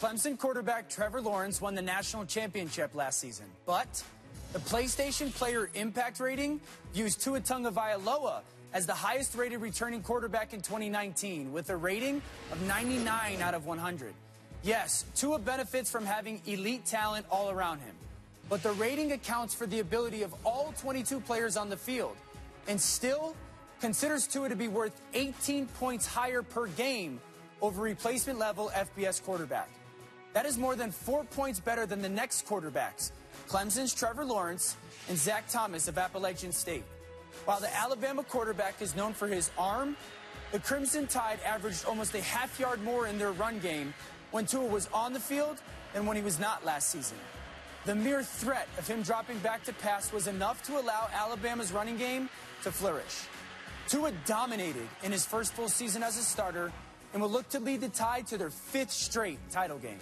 Clemson quarterback Trevor Lawrence won the national championship last season, but the PlayStation Player Impact Rating views Tua Tagovailoa as the highest rated returning quarterback in 2019 with a rating of 99 out of 100. Yes, Tua benefits from having elite talent all around him, but the rating accounts for the ability of all 22 players on the field and still considers Tua to be worth 18 points higher per game over replacement level FBS quarterback. That is more than four points better than the next quarterbacks, Clemson's Trevor Lawrence and Zac Thomas of Appalachian State. While the Alabama quarterback is known for his arm, the Crimson Tide averaged almost a half yard more in their run game when Tua was on the field than when he was not last season. The mere threat of him dropping back to pass was enough to allow Alabama's running game to flourish. Tua dominated in his first full season as a starter and will look to lead the Tide to their fifth straight title game.